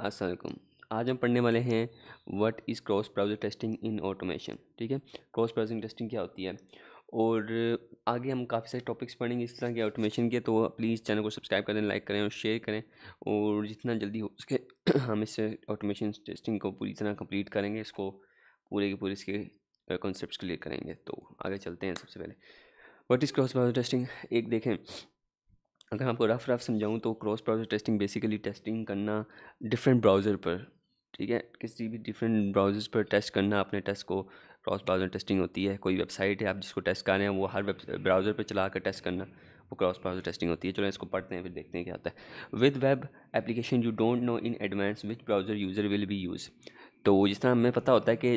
अस्सलाम आज हम पढ़ने वाले हैं what is cross browser testing in automation ठीक है? क्रॉस ब्राउजिंग टेस्टिंग क्या होती है? और आगे हम काफ़ी सारे टॉपिक्स पढ़ेंगे इस तरह के ऑटोमेशन के तो प्लीज़ चैनल को सब्सक्राइब करें लाइक करें और शेयर करें। और जितना जल्दी हो सके हम इस ऑटोमेशन टेस्टिंग को पूरी तरह कंप्लीट करेंगे, इसको पूरे के पूरे इसके कॉन्सेप्ट क्लियर करेंगे। तो आगे चलते हैं सबसे पहले। What is cross browser testing एक देखें अगर आपको रफ रफ समझाऊँ तो cross browser testing basically testing करना डिफरेंट ब्राउज़र पर, ठीक है? किसी भी डिफरेंट ब्राउज़र्स पर टेस्ट करना अपने टेस्ट को। क्रॉस ब्राउज़र टेस्टिंग होती है, कोई वेबसाइट है, आप जिसको टेस्ट कर रहे हैं, वो हर ब्राउज़र पर चला कर टेस्ट करना, वो क्रॉस ब्राउज़र टेस्टिंग होती है। चलो इसको पढ़ते हैं, फिर देखते हैं क्या होता है। With web application you don't know in advance which browser user will be use तो जिस तरह हमें पता होता है कि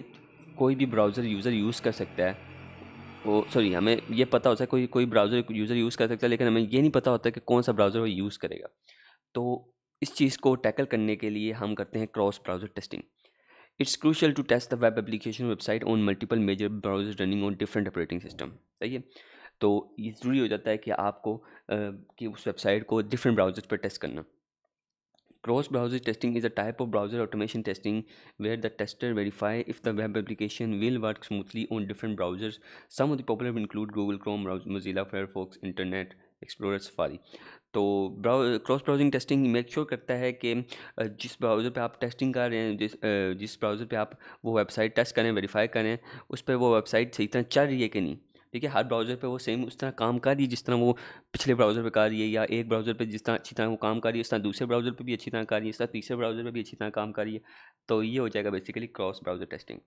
कोई भी ब्राउज़र यूज़र यूज़ कर सकता है वो सॉरी हमें ये पता होता है, कोई कोई ब्राउज़र यूज़र यूज़ कर सकता है, लेकिन हमें ये नहीं पता होता कि कौन सा ब्राउज़र वो यूज़ करेगा। तो इस चीज़ को टैकल करने के लिए हम करते हैं cross browser testing it's crucial to test the web application website on multiple major browser running on different operating system सही है? तो ये ज़रूरी हो जाता है कि आपको कि उस वेबसाइट को डिफरेंट ब्राउज़र पर टेस्ट करना। Cross browser testing is a type of browser automation testing where the tester verify if the web application will work smoothly on different browsers some of the popular include Google Chrome Mozilla Firefox Internet explore Safari तो cross browsing testing make sure करता है कि जिस browser पर आप testing कर रहे हैं, जिस जिस ब्राउज़र पर आप वो वेबसाइट टेस्ट करें वेरीफाई करें, उस पर वो वेबसाइट सही तरह चल रही है कि नहीं। ठीक है हर ब्राउज़र पे वो सेम उस तरह काम कर रही है, जिस तरह वो पिछले ब्राउज़र पे कर रही है, या एक ब्राउज़र पे जिस तरह अच्छी तरह वो काम कर रही है, उस तरह दूसरे ब्राउज़र पे भी अच्छी तरह कर रही है इस तरह तीसरे ब्राउज़र पे भी अच्छी तरह काम कर रही है। तो ये हो जाएगा बेसिकली क्रॉस ब्राउज़र टेस्टिंग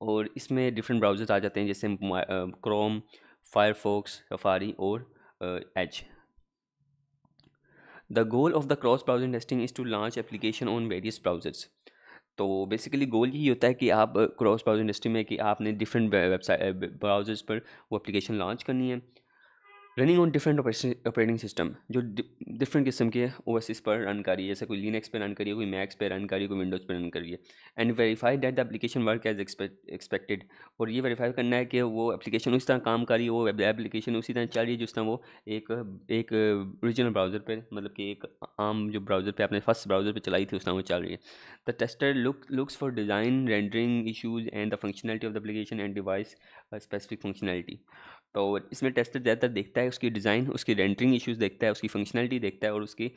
और इसमें डिफरेंट ब्राउज़र आ जाते हैं, जैसे क्रोम फायरफॉक्स सफारी और H the goal of the cross browsing testing is to launch application on various browsers तो बेसिकली गोल यही होता है कि आप क्रॉस ब्राउज इंडस्ट्री में कि आपने डिफरेंट वेबसाइट ब्राउज़र्स पर वो एप्लीकेशन लॉन्च करनी है। Running on different operating system जो डिफरेंट किस्म के ओ एस पर रन करिए जैसे कोई लिनक्स पे रन करिए कोई मैक्स पे रन करिए कोई विंडोज़ पे रन करिए and verify that the application work as expected और ये वेरीफाई करना है कि वो एप्लीकेशन उस तरह काम कर रही है, वो एप्लीकेशन उसी तरह चल रही है, जिस तरह वो एक एक ओरिजिनल ब्राउज़र पर मतलब कि एक आम जो ब्राउज़र पर अपने फ़र्स्ट ब्राउज़र पर चलाई थी, उस तरह वो चल रही है। The tester look looks for design rendering issues and the functionality of the application and device specific functionality तो इसमें टेस्टर ज़्यादातर देखता है उसकी डिज़ाइन उसकी रेंटरिंग इश्यूज़ देखता है, उसकी फंक्शनलिटी देखता है और उसकी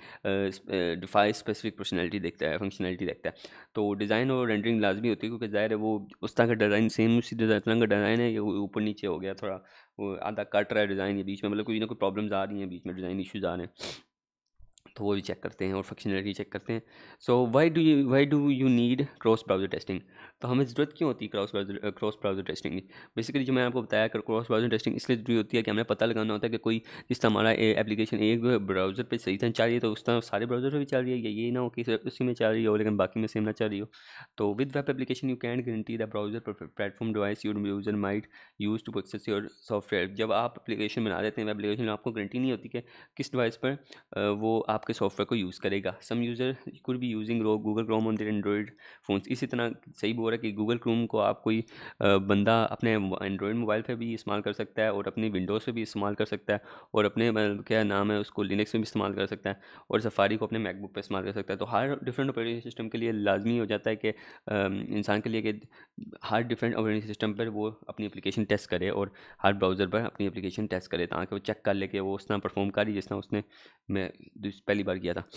डिफाइस स्पेसिफिक पर्सनैलिटी देखता है फंक्शनलिटी देखता है। तो डिज़ाइन और रेंटरिंग लाजमी होती है क्योंकि ज़ाहिर है वो उस तरह का डिज़ाइन सेम उसी तरह का डिज़ाइन है, ये ऊपर नीचे हो गया, थोड़ा आधा कट रहा है डिज़ाइन ये बीच में मतलब कोई ना कोई प्रॉब्लम्स आ रही हैं, बीच में डिज़ाइन इशूज़ आ रहे हैं। तो वो भी चेक करते हैं और फंक्शनलिटी चेक करते हैं। So why do you why do you need cross browser testing तो हमें ज़रूरत क्यों होती है cross browser cross browser testing की? बेसिकली जो मैंने आपको बताया कर क्रॉस ब्राउज़र टेस्टिंग इसलिए ज़रूरी होती है कि हमें पता लगाना होता है कि कोई, जिस तरह हमारा एप्लीकेशन एक ब्राउज़र पर सही तरह चल रही है तो उस तरह सारे ब्राउज़र पर भी चल रही है, या ये ना हो कि उसी में चल रही हो, लेकिन बाकी में सेम ना चल रही हो। तो with web application you can guarantee the browser platform device your user might use to access your software जब आप एप्लीकेशन बना देते हैं एप्लीकेशन आपको गारंटी नहीं होती कि किस डिवाइस पर वो आपके सॉफ्टवेयर को यूज़ करेगा। Some user could be using row, Google Chrome on their Android phone इसी तरह सही बोल रहा है कि गूगल क्रोम को आप कोई बंदा अपने एंड्रॉयड मोबाइल पर भी इस्तेमाल कर सकता है और अपनी विंडोज़ पर भी इस्तेमाल कर सकता है और अपने क्या नाम है उसको, लिनक्स में भी इस्तेमाल कर सकता है और सफारी को अपने मैकबुक पर इस्तेमाल कर सकता है। तो हर डिफरेंट ऑपरेटिंग सिस्टम के लिए लाजमी हो जाता है कि इंसान के लिए कि हर डिफरेंट ऑपरेटिंग सिस्टम पर वो अपनी एप्लीकेशन टेस्ट करे और हर ब्राउज़र पर अपनी एप्लीकेशन टेस्ट करे ताकि वो चेक कर ले कि वो उस तरह परफॉर्म करी जिस तरह उसने, मैं पहली बार किया था।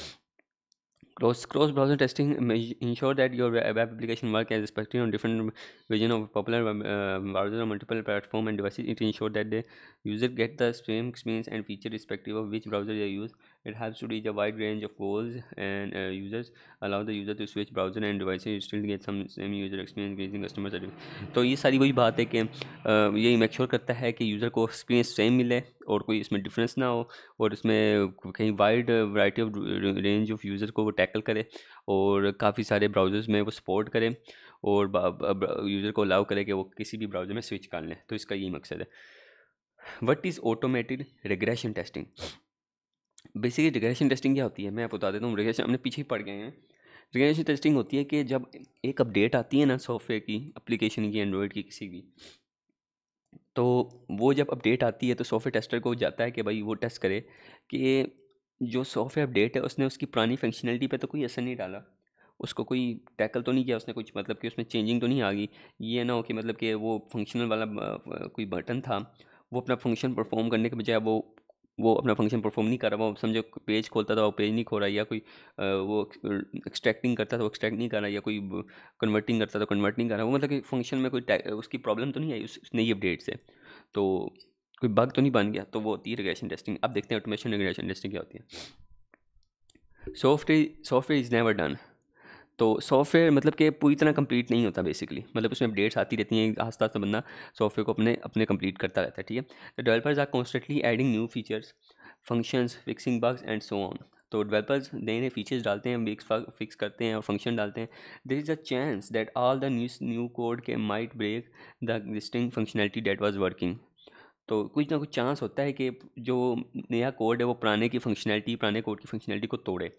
Cross cross browser testing ensure that your web application work as expected on different version of popular browser multiple platform and device it ensure that they user get the same experience and feature respective of which browser use. It helps to reach a wide range of goals and uh, users. Allow the user to switch browser and devices still get some same user experience increasing customer service तो ये सारी वही बात है कि ये make sure करता है कि यूज़र को एक्सपीरियंस सेम मिले और कोई इसमें डिफरेंस ना हो और इसमें कहीं wide variety of range of user को वो टैकल करे और काफ़ी सारे ब्राउज़र्स में वो सपोर्ट करें और यूज़र को अलाउ करे कि वो किसी भी ब्राउज़र में स्विच कर लें। तो इसका यही मकसद है। What is automated regression testing basically regression testing क्या होती है? मैं आपको बता देता हूँ रिग्रेशन हमने पीछे ही पढ़ गए हैं। रिग्रेशन टेस्टिंग होती है कि जब एक अपडेट आती है ना सॉफ्टवेयर की एप्लीकेशन की एंड्रॉयड की, किसी की तो वो जब अपडेट आती है तो सॉफ्टवेयर टेस्टर को जाता है कि भाई वो टेस्ट करे कि जो सॉफ्टवेयर अपडेट है, उसने उसकी पुरानी फंक्शनलिटी पे तो कोई असर नहीं डाला। उसको कोई टैकल तो नहीं किया उसने कुछ मतलब कि उसमें चेंजिंग तो नहीं आ गई। ये ना हो कि मतलब कि वो फंक्शनल वाला कोई बटन था, वो अपना फ़ंक्शन परफॉर्म करने के बजाय वो वो अपना फ़ंक्शन परफॉर्म नहीं कर रहा, वो समझो पेज खोलता था, वो पेज नहीं खो रहा, या कोई वो एक्सट्रैक्टिंग करता था, वो एक्सट्रैक्ट नहीं कर रहा, या कोई कन्वर्टिंग करता था कन्वर्ट नहीं कर रहा, वो मतलब कि फ़ंक्शन में कोई उसकी प्रॉब्लम तो नहीं आई उस नई अपडेट से। तो कोई बग तो नहीं बन गया तो वो होती है रिग्रेशन टेस्टिंग अब देखते हैं ऑटोमेशन रिग्रेशन टेस्टिंग क्या होती है। Software software is never done तो सॉफ्टवेयर मतलब कि पूरी तरह कंप्लीट नहीं होता बेसिकली मतलब उसमें अपडेट्स आती रहती हैं आस्ता आस्ता बंदा सॉफ्टवेयर को अपने अपने कंप्लीट करता रहता है, ठीक है? तो developers are constantly adding new features functions fixing bugs and so on तो डेवलपर्स नए नए फीचर्स डालते हैं फिक्स फिक्स करते हैं और फ़ंक्शन डालते हैं। There is a chance that all the new new code के might break the existing functionality that was working तो कुछ ना कुछ चांस होता है कि जो नया कोड है, वो पुराने की फंक्शनैलिटी पुराने कोड की फंक्शनैलिटी को तोड़े।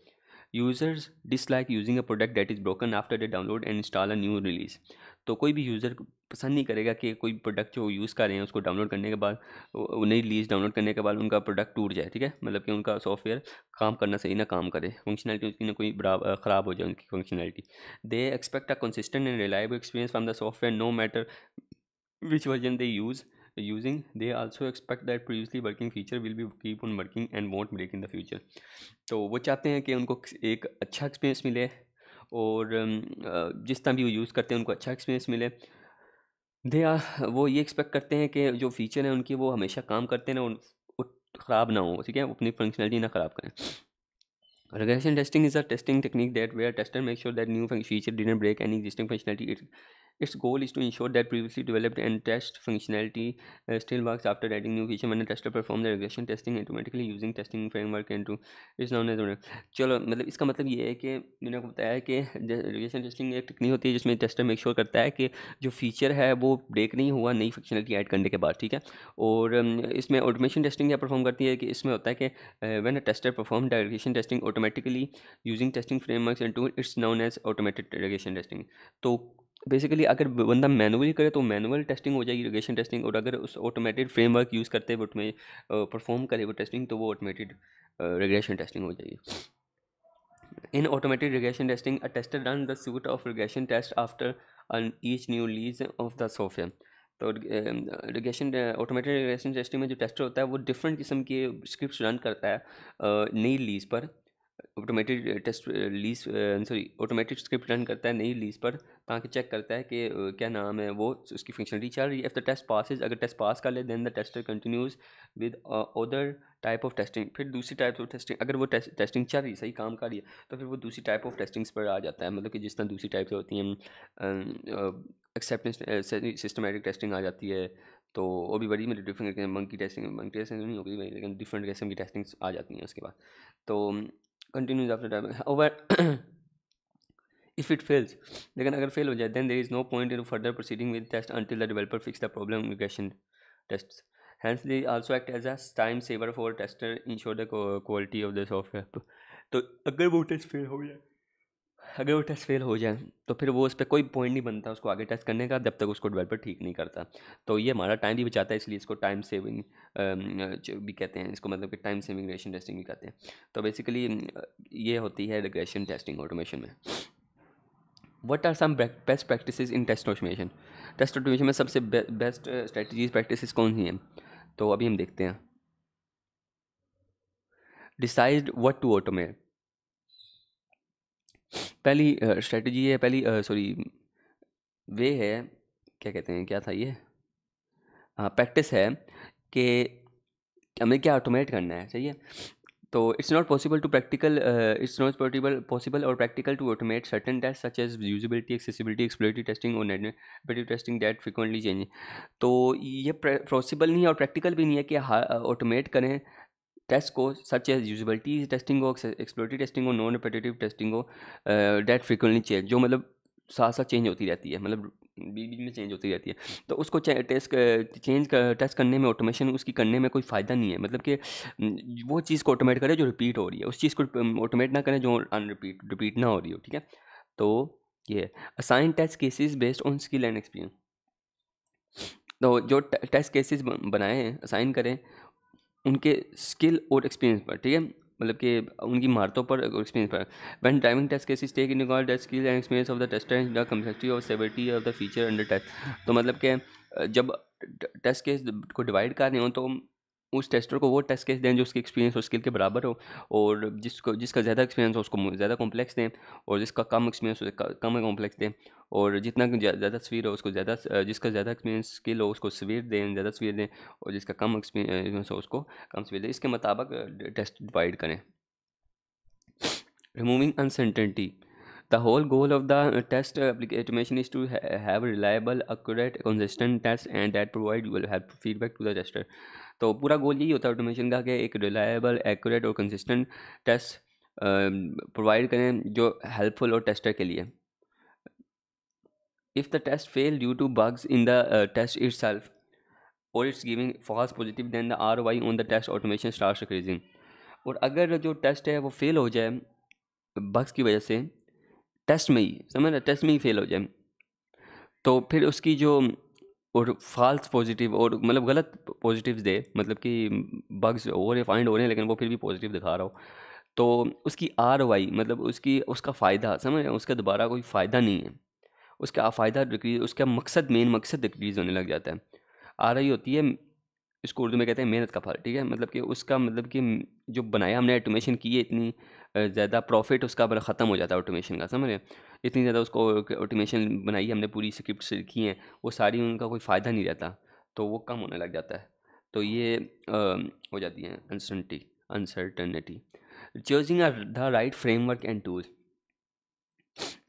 Users dislike using a product that is broken after the download and install a new release तो कोई भी यूज़र पसंद नहीं करेगा कि कोई प्रोडक्ट जो यूज़ कर रहे हैं, उसको डाउनलोड करने के बाद नई रिलीज़ डाउनलोड करने के बाद उनका प्रोडक्ट टूट जाए, ठीक है? मतलब कि उनका सॉफ्टवेयर काम करना सही ना काम करे फंक्शनलिटी उसकी ना कोई ख़राब हो जाए उनकी functionality they expect a consistent and reliable experience from the software no matter which version they use using they also expect that previously working feature will be keep on working and won't break in the future. तो वो चाहते हैं कि उनको एक अच्छा experience मिले और जिस तरह भी वो यूज़ करते हैं, उनको अच्छा एक्सपीरियंस मिले। दे आ, वो ये एक्सपेक्ट करते हैं कि जो फीचर हैं, उनकी वो हमेशा काम करते हैं ना ख़राब ना हो, ठीक है? अपनी फंक्शनलिटी ना ख़राब करें। Regression testing is a testing technique that where tester make sure that new feature didn't break any existing functionality it's goal is to ensure that previously developed and test functionality still work after after adding new feature. When a tester performs the regression testing automatically using testing framework into is known as चलो मतलब इसका मतलब ये है कि, मैंने आपको बताया है कि रिग्रेशन टेस्टिंग एक टेक्निक होती है जिसमें टेस्टर मेक श्योर करता है कि जो फीचर है वो ब्रेक नहीं हुआ नई फंक्शनलिटी एड करने के बाद, ठीक है? और um, इसमें ऑटोमेशन टेस्टिंग क्या परफॉर्म करती है कि इसमें होता है कि when a tester perform the testing automatically using testing frameworks and to it's known as automatic regression testing तो बेसिकली अगर बंदा मैनुअली करे तो मैनुअल टेस्टिंग हो जाएगी रिगेशन टेस्टिंग और अगर उस ऑटोमेटेड फ्रेमवर्क यूज़ करते हुए उसमें परफॉर्म करे वो टेस्टिंग तो वो ऑटोमेटेड रिग्रेशन टेस्टिंग हो जाएगी। In automated regression testing a tester run the suite of regression test after an each new lease of the software तो रिगेशन ऑटोमेटेड रिगेशन टेस्टिंग में जो टेस्टर होता है, वो डिफरेंट किस्म के स्क्रिप्ट रन करता है नई लीज पर। Automated test lease sorry automated script run करता है नई लीज पर ताकि चेक करता है कि uh, क्या नाम है वो उसकी फंक्शनलिटी चल रही है। इफ़ द टेस्ट पासिस अगर टेस्ट पास कर ले then the tester continues with other type of testing फिर दूसरी टाइप ऑफ़ टेस्टिंग अगर वो टेस्ट, टेस्टिंग चल रही है सही काम कर रही है तो फिर वो दूसरी टाइप ऑफ़ टेस्टिंग्स पर आ जाता है। मतलब कि जिस तरह दूसरी टाइप से होती हैं एक्सेप्टेंस सिस्टमेटिक टेस्टिंग आ जाती है तो वो भी बड़ी मतलब different monkey testing monkey testing नहीं होगी लेकिन डिफरेंट किस्म की टेस्टिंग्स आ जाती हैं उसके बाद। तो continues after typing over if it fails लेकिन अगर फेल हो जाए then there is no point in further proceeding with test until the developer fix the problem immigration test hence they also act as a time saver for tester ensure the quality of the software तो अगर वो test fail हो जाए अगर वो test fail हो जाए तो फिर वो उस पर कोई पॉइंट नहीं बनता उसको आगे टेस्ट करने का, जब तक उसको डेवलपर ठीक नहीं करता। तो ये हमारा टाइम भी बचाता है, इसलिए इसको टाइम सेविंग भी कहते हैं, इसको मतलब कि टाइम सेविंग रिग्रेशन टेस्टिंग भी कहते हैं। तो बेसिकली ये होती है रिग्रेशन टेस्टिंग ऑटोमेशन में। What are some best practice in test automation test automation में सबसे बेस्ट स्ट्रेटजीज प्रैक्टिस कौन सी हैं? तो अभी हम देखते हैं। डिसाइड वट टू ऑटोमेट पहली स्ट्रेटजी है, पहली सॉरी वे है, क्या कहते हैं, क्या था ये? हाँ प्रैक्टिस है कि हमें क्या ऑटोमेट करना है, सही है? तो it's not possible to practical it's not possible possible और practical to automate certain test such as usability accessibility exploratory testing और native testing that frequently change तो ये पॉसिबल नहीं है और प्रैक्टिकल भी नहीं है कि ऑटोमेट करें टेस्ट को सच एज यूजिबिलिटी टेस्टिंग हो एक्सप्लोरिटी टेस्टिंग हो नॉन रिपीटेटिव टेस्टिंग हो डेट फ्रिक्वेंटली चेंज जो मतलब साथ साथ चेंज होती रहती है मतलब बीच बीच में चेंज होती रहती है। तो उसको टेस्ट चेंज कर, टेस्ट करने में ऑटोमेशन उसकी करने में कोई फ़ायदा नहीं है। मतलब कि वो चीज़ को ऑटोमेट करें जो रिपीट हो रही है। उस चीज़ को ऑटोमेट ना करें जो अनरिपीट रिपीट ना हो रही हो ठीक है? तो ये assign test cases based on skill and experience तो जो टेस्ट केसेस बनाए असाइन करें उनके स्किल और एक्सपीरियंस पर, ठीक है? मतलब कि उनकी महारतों पर एक्सपीरियंस पर। When driving test cases take in record test skill and experience of the tester the complexity of severity of the feature under test तो मतलब कि जब टेस्ट केस को डिवाइड कर रहे हो तो उस टेस्टर को वो टेस्ट केस दें जो उसकी एक्सपीरियंस और स्किल के बराबर हो और जिसको, जिसका ज़्यादा एक्सपीरियंस हो उसको ज़्यादा कॉम्प्लेक्स दें और जिसका कम एक्सपीरियंस हो कम कॉम्प्लेक्स दें और जितना ज़्यादा सवीर हो उसको ज़्यादा, जिसका ज़्यादा एक्सपीरियंस स्किल हो उसको सवीर दें, ज़्यादा सवीर दें और जिसका कम एक्सपीरियंस हो उसको कम सवीर दें, इसके मुताबिक टेस्ट डिवाइड करें। Removing uncertainty Whole goal of the uh, test automation is to ha have reliable, accurate, consistent tests and that will help feedback to the tester. तो पूरा गोल यही होता है ऑटोमेशन का कि एक रिलायबल एक्यूरेट और कंसिस्टेंट टेस्ट प्रोवाइड करें जो हेल्पफुल और टेस्टर के लिए if the test fail due to bugs in the test itself और it's giving false positive then the R Y on the test automation start और अगर जो टेस्ट है वो फेल हो जाए बग्स की वजह से टेस्ट में ही, समझ रहे? टेस्ट में ही फेल हो जाए। तो फिर उसकी जो और फॉल्स पॉजिटिव और मतलब गलत पॉजिटिव्स दे मतलब कि बग्स हो रहे फाइंड हो रहे हैं, लेकिन वो फिर भी पॉजिटिव दिखा रहा हो। तो उसकी आर वाई मतलब उसकी, उसका फ़ायदा, समझ रहे? उसका दोबारा कोई फ़ायदा नहीं है। उसका फ़ायदा डिक्रीज उसका मकसद मेन मकसद डिक्रीज़ होने लग जाता है। आ रही होती है इसको उर्दू में कहते हैं मेहनत का फल ठीक है? मतलब कि उसका मतलब कि जो बनाया हमने ऑटोमेशन की है इतनी ज़्यादा प्रॉफिट उसका बड़ा ख़त्म हो जाता है ऑटोमेशन का समझ रहे इतनी ज़्यादा उसको ऑटोमेशन बनाई हमने पूरी स्क्रिप्ट लिखी हैं वो सारी उनका कोई फ़ायदा नहीं रहता तो वो कम होने लग जाता है। तो ये आ, हो जाती है अनसर्टी uncertainty choosing the right framework and tool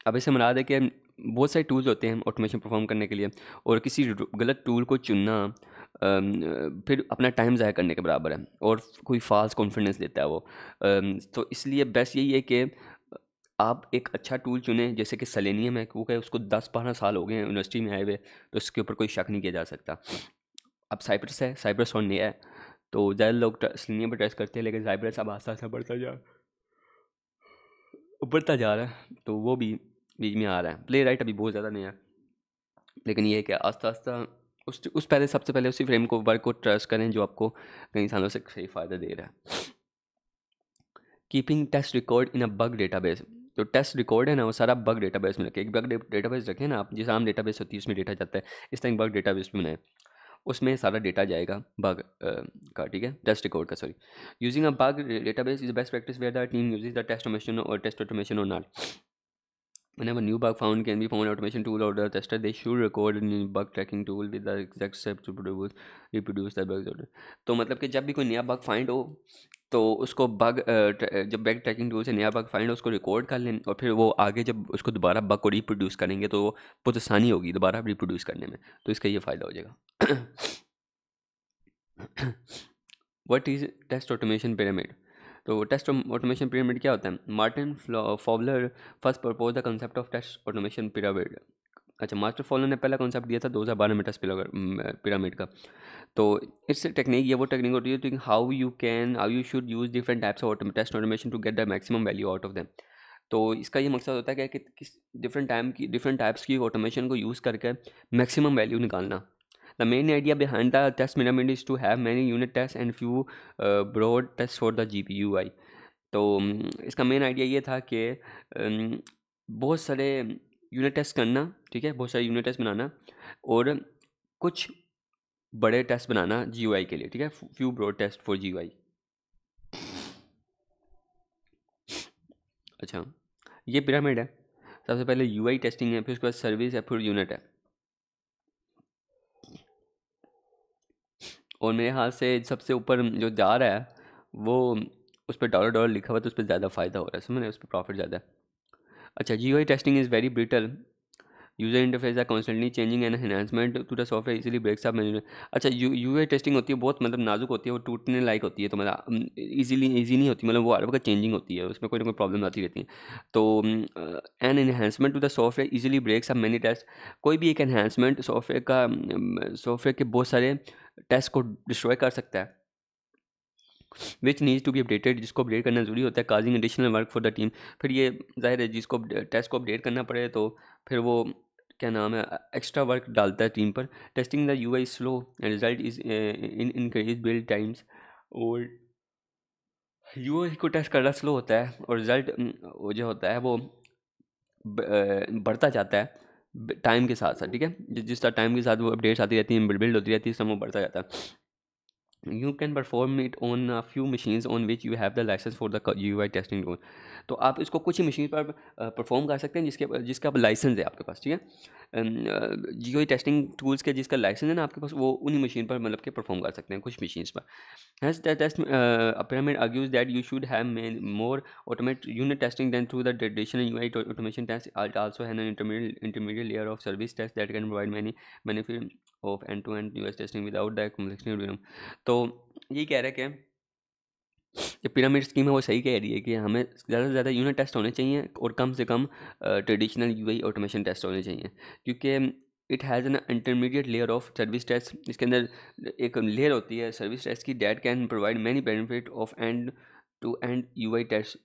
अब इसे मना दे कि बहुत सारे टूल्स होते हैं ऑटोमेशन परफॉर्म करने के लिए और किसी गलत टूल को चुनना फिर अपना टाइम ज़ाया करने के बराबर है और कोई फाल्स कॉन्फिडेंस देता है वो। तो इसलिए बेस्ट यही है कि आप एक अच्छा टूल चुनें, जैसे कि सलेनियम है क्योंकि उसको दस बारह साल हो गए हैं यूनिवर्सिटी में आए हुए तो उसके ऊपर कोई शक नहीं किया जा सकता। अब साइप्रस है साइप्रस और नया है तो ज़्यादा लोग सलेनियम पर टेस्ट करते हैं, लेकिन साइप्रस अब आस्ता आस्ता बढ़ता जा बढ़ता जा रहा है तो वो भी बीच में आ रहा है। प्ले राइट अभी बहुत ज़्यादा नहीं है। लेकिन ये है कि आस्ता आस्ता उस उस पहले, सबसे पहले उसी फ्रेम को वर्क को ट्रस्ट करें जो आपको कई सालों से सही फ़ायदा दे रहा है। Keeping test record in a bug database जो टेस्ट रिकॉर्ड है ना, वो सारा बग डेटाबेस में रखें। एक बग डेटाबेस रखें ना आप, जिस आम डेटाबेस होती है, उसमें डेटा जाता है। इस तरह बग डेटाबेस भी बनाए। उसमें सारा डेटा जाएगा बग का, ठीक है? टेस्ट रिकॉर्ड का sorry using a bug database is best practice where the team usage the test automation और टेस्ट ऑटोमेशन और not Whenever new bug found can be found automation tool or the tester, they should record a new bug tracking tool with the exact steps to produce reproduce the bugs. तो मतलब कि जब भी कोई नया bug find हो तो उसको बग जब बैग ट्रैकिंग टूल से नया बग फाइंड हो उसको रिकॉर्ड कर लें और फिर वो आगे जब उसको दोबारा बग को रिप्रोड्यूस करेंगे तो बहुत आसानी होगी दोबारा रिप्रोड्यूस करने में। तो इसका ये फ़ायदा हो जाएगा। What is test automation pyramid तो टेस्ट ऑटोमेशन पिरामिड क्या होता है? Martin Fowler first propose the concept of test automation pyramid अच्छा मास्टर फॉलो ने पहला कॉन्सेप्ट दिया था दो हज़ार बारह में टेस्ट पिरामिड का तो इस टेक्निक ये वो टेक्निक होती है how you can how you should use different types of test automation to get the maximum value out of them तो इसका ये मकसद होता है कि किस डिफरेंट टाइम की डिफरेंट टाइप्स की ऑटोमेशन को यूज़ करके मैक्सिमम वैल्यू निकालना। The main idea behind the test pyramid is to have many unit tests and few uh, broad tests for the GPUI. तो इसका मेन आइडिया ये था कि बहुत सारे यूनिट टेस्ट करना ठीक है? बहुत सारे यूनिट टेस्ट बनाना और कुछ बड़े टेस्ट बनाना GUI के लिए ठीक है? फ्यू ब्रॉड टेस्ट फॉर जी अच्छा ये पिरामिड है। सबसे पहले यू टेस्टिंग है फिर उसके बाद सर्विस है फिर यूनिट है। और मेरे हाथ से सबसे ऊपर जो जा रहा है, वो उस पर डॉलर डॉलर लिखा हुआ तो उस पर ज़्यादा फ़ायदा हो रहा है, समझ रहे उस पर प्रॉफिट ज़्यादा है। अच्छा जी testing is very brittle user interface है constantly changing and enhancement to the software easily breaks up अच्छा यू यू टेस्टिंग होती है, बहुत मतलब नाजुक होती है, वो टूटने लायक होती है तो मतलब इजीली इजी नहीं होती मतलब वो हर वक्त चेंजिंग होती है, उसमें कोई ना कोई प्रॉब्लम आती रहती है। तो an enhancement to the software easily breaks up many test कोई भी एक एनहांसमेंट सॉफ्टवेयर का सॉफ्टवेयर के बहुत सारे टेस्ट को डिस्ट्रॉय कर सकता है। Which needs to be updated जिसको अपडेट करना ज़रूरी होता है causing additional work for the team फिर ये ज़ाहिर है, जिसको टेस्ट को अपडेट करना पड़े तो फिर वो क्या नाम है एक्स्ट्रा वर्क डालता है टीम पर। Testing the U I slow and result is in increase build times और यूआई को टेस्ट करना स्लो होता है और रिज़ल्ट जो होता है, वो बढ़ता जाता है टाइम के साथ साथ ठीक है? जिस तरह टाइम के साथ वो अपडेट्स आती रहती हैं बिल्ड होती रहती है, इस वो बढ़ता जाता है। You can perform it on a few machines on which you have the license for the UI testing tool तो आप इसको कुछ ही मशीन पर परफॉर्म कर सकते हैं, जिसके, जिसका आप लाइसेंस है आपके पास, ठीक है? जी ओ टेस्टिंग टूल्स के जिसका लाइसेंस है ना आपके पास, वो उन्हीं मशीन पर मतलब के परफॉर्म कर सकते हैं कुछ मशीन पर। Pyramid argues that you should have may more automate unit testing than through the traditional U I automation test also है intermediate layer of service test that can provide many benefit of end to end U S testing without that तो यही कह रहे हैं जो pyramid scheme है, वो सही कह रही है कि हमें ज़्यादा से ज़्यादा यूनिट टेस्ट होने चाहिए और कम से कम ट्रेडिशनल यूआई ऑटोमेशन टेस्ट होने चाहिए। क्योंकि it has an intermediate layer of service test इसके अंदर एक लेयर होती है सर्विस टेस्ट की that can provide many benefit of end to end UI test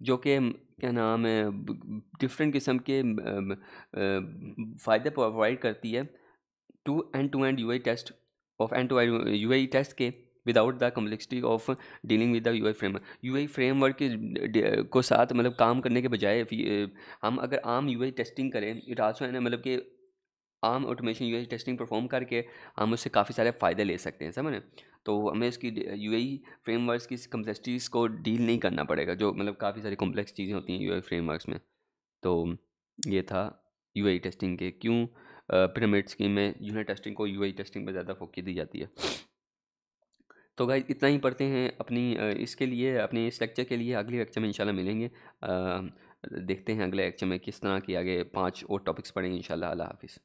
जो कि, क्या नाम है डिफरेंट किस्म के फ़ायदे प्रोवाइड करती है to end to end UI test of end to U test के। Without the complexity of dealing with the U I framework U I framework को साथ मतलब काम करने के बजाय हम अगर आम यू आई टेस्टिंग करें इट आल्सो है ना मतलब कि आम automation U I testing perform करके हम उससे काफ़ी सारे फ़ायदे ले सकते हैं, समझ तो हमें इसकी यू आई फ्रेमवर्क की कम्प्लेक्सिटीज़ को डील नहीं करना पड़ेगा, जो मतलब काफ़ी सारी कॉम्प्लेक्स चीज़ें होती हैं यू आई फ्रेमवर्क में। तो ये था यू आई टेस्टिंग के क्यों पिरामिड स्कीम में यूनिट टेस्टिंग को यू आई टेस्टिंग पर ज़्यादा फोकस दी जाती है। तो गाइज़ इतना ही पढ़ते हैं अपनी इसके लिए, अपने इस लेक्चर के लिए। अगले लेक्चर में इंशाल्लाह मिलेंगे। देखते हैं अगले लेक्चर में किस तरह की आगे पाँच और टॉपिक्स पढ़ेंगे। इंशाल्लाह, अल्लाह हाफिज़।